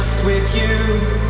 just with you.